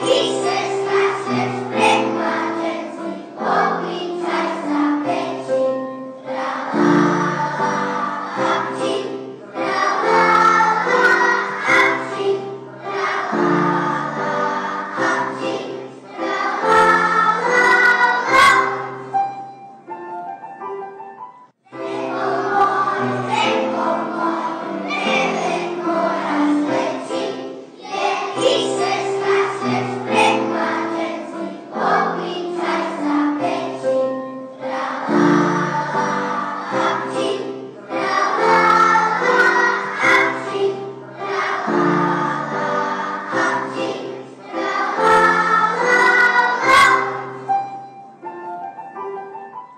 peace.